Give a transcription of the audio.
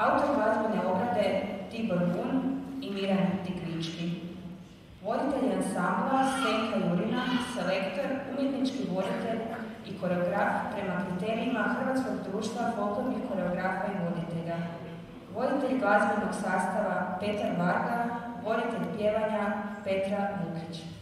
Autor glazbene obrade Tibor Bun i Miran Tikvički. Voditelj ansambla Senka Jurina, selektor, umjetnički voditelj i koreograf prema kriterijima Hrvatskog društva folklornih koreografa i voditelja. Voditelj glazbenog sastava Petar Varga, voditelj pjevanja Petra Vukić.